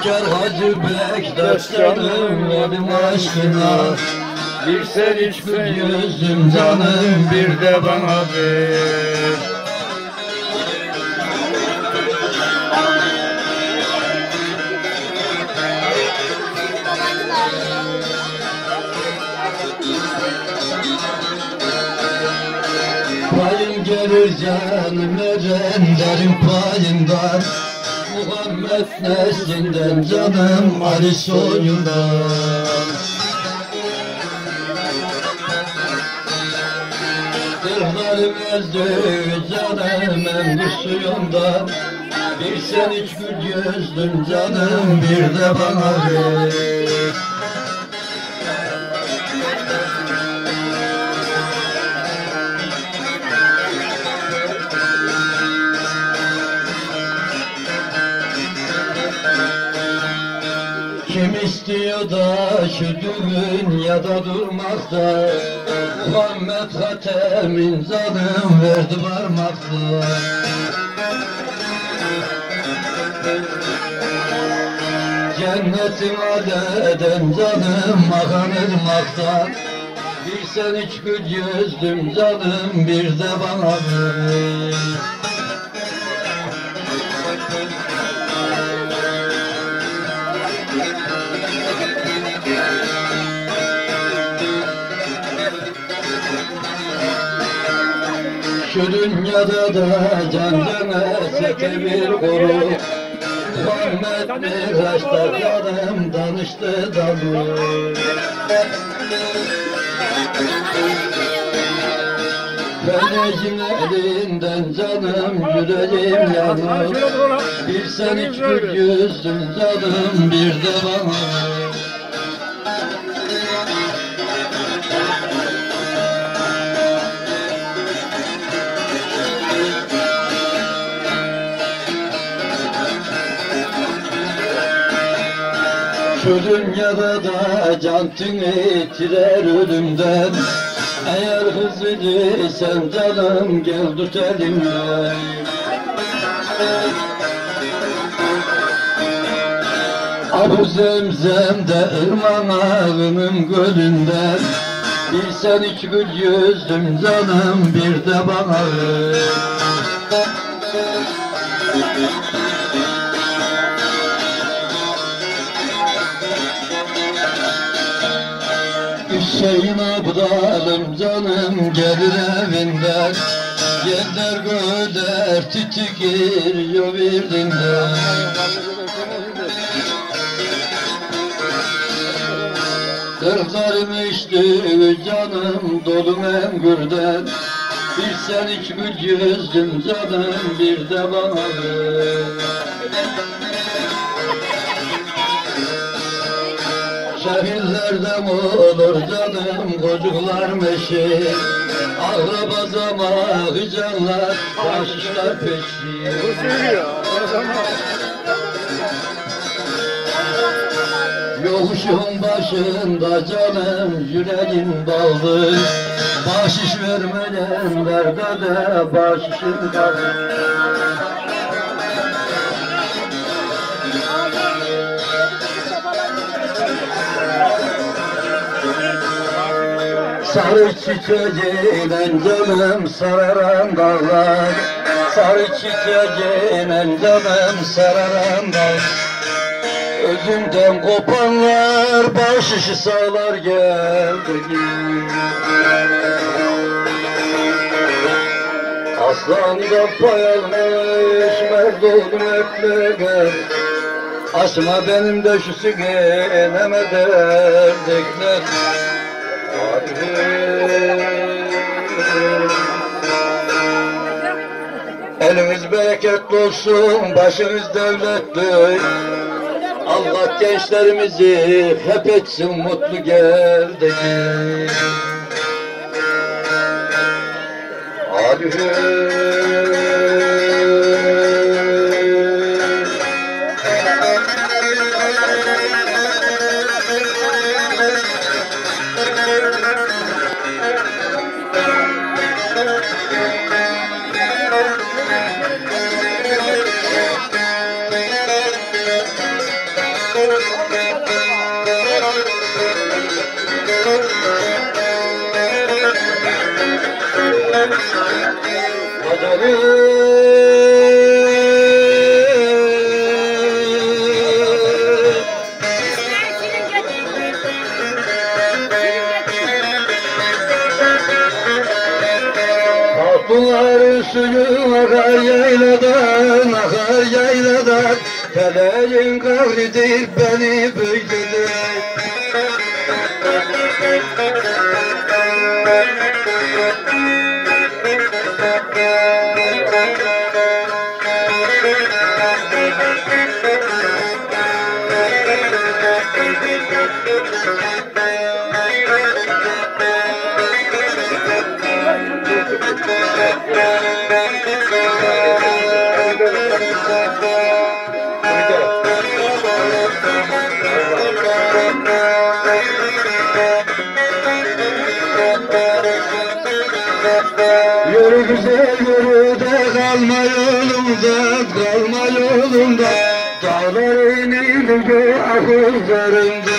Hünkar Hacı Bektaş canım benim aşkına. Bir sen üç gözüm canım bir de bana ver. Payım gelir canım erenlerin payından Muhammed neslinden canım Ali soyundan. Kırlarım öldü canım emri suyundan. Bir sen üç gül gözlüm canım bir de bana ver Kim istiyor da şu dünyada durmakta Muhammed Hatem'in canım verdi varmakta Cennetim adeden canım akan ırmaktan Bir sen üç gül gözlüm canım bir de bana. ver Şu dünyada da can demese bir kuru Muhammed Miraç'ta canım danıştı dalı Fenecin elinden canım yüreğim yanır Bir sen üç yüzüm canım bir de bana Şu dünyada da can titrer ölümden. Eğer hızlıysan canım gel tut elimden. Abu Zemzem'de ırmanağının gölünden. Bir sen üç gül yüzüm canım bir de bana ver Hüseyin abdalım canım gelir evinden. Geller göder titi giriyor birdinden Kırklarım içti canım dolu mengürden Bir sen üç gül yüzdüm canım bir de bana ver Şehirlerden olur canım çocuklar meşi Akraba zamanı canlar başlar peşi. Yokuşun başında canım yüreğim daldı Bahşiş vermeyenlerde de bahşişim kaldı Sarı çiçeğiyle canım sararan dağlar. Sarı çiçeğiyle canım sararan dağlar. Özümden kopanlar baş işi sağlar geldi. Aslan da pay almış merdum ekmeğe Asma benim de şu sigeneme derdikler Elimiz bereketli olsun, başımız devletli. Allah gençlerimizi hep etsin mutlu geldi. Hadi. Kapıların suyu akar yayladan, akar yayladan. Keleğin kavridir beni büyüdür Yürü güzel yürü de kalma yolumda, kalma yolumda. Dağların inilgi ahırlarında